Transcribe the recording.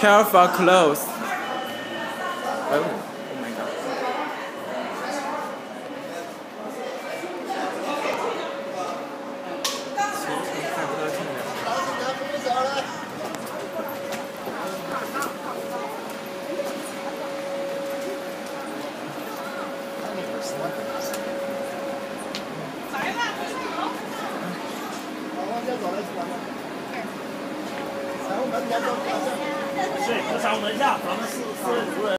careful close. Oh, oh my 对我们问一下咱们四四十五人